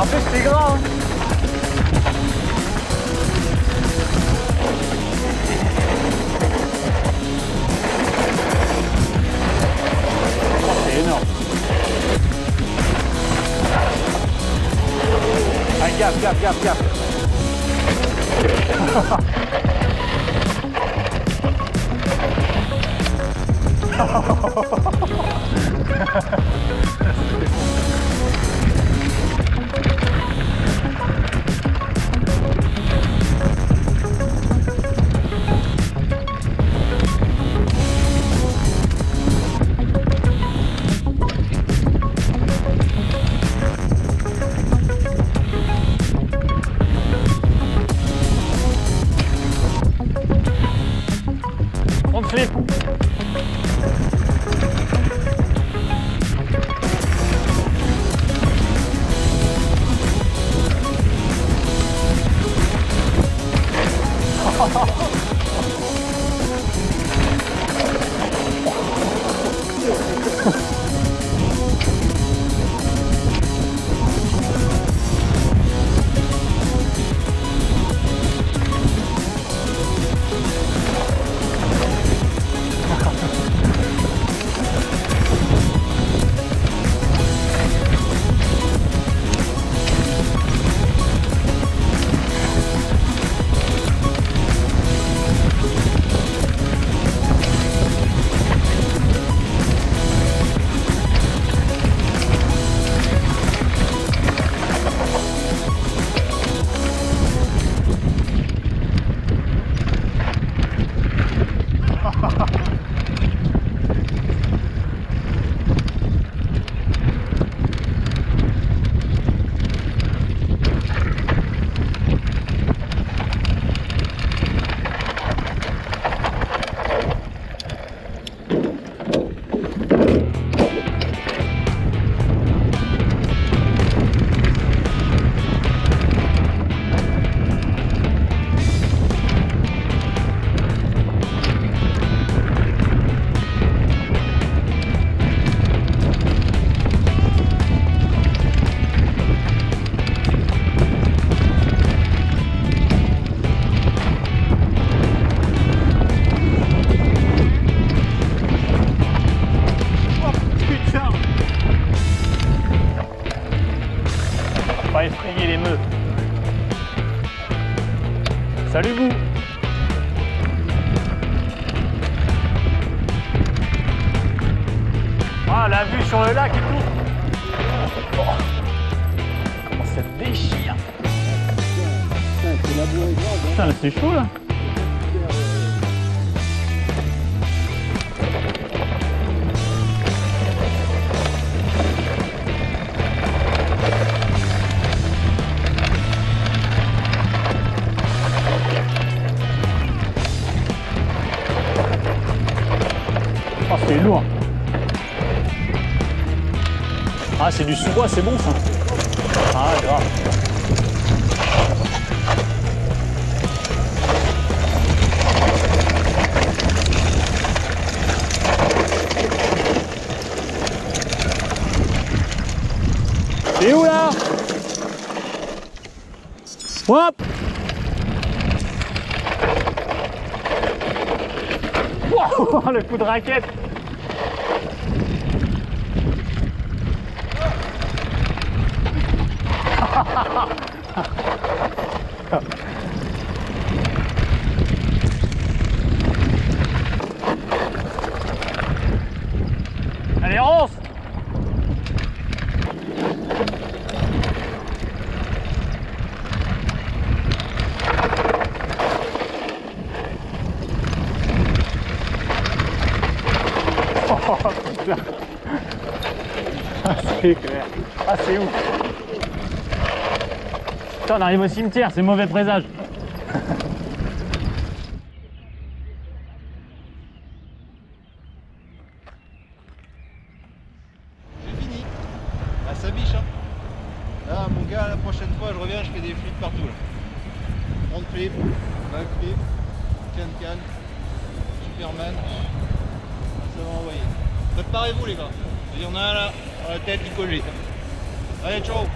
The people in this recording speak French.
En plus, c'est grand. Hein. C'est énorme. On flip. Oh Salut vous Ah la vue sur le lac et tout. Oh. Comment ça déchire. Putain c'est chaud là Ah c'est du sous-bois, c'est bon ça. Ah grave. T'es où là? Hop! Wow, le coup de raquette Allez, Ronce Oh Ah c'est clair Ah c'est ouf Putain on arrive au cimetière, c'est mauvais présage C'est fini. Ah, ça biche, hein. Là, mon gars, la prochaine fois, je reviens, je fais des flips partout, là. Front flip, back flip, can can, Superman. Ça va envoyer. Préparez-vous, les gars. Il y en a là, dans la tête, il colle. Allez, ciao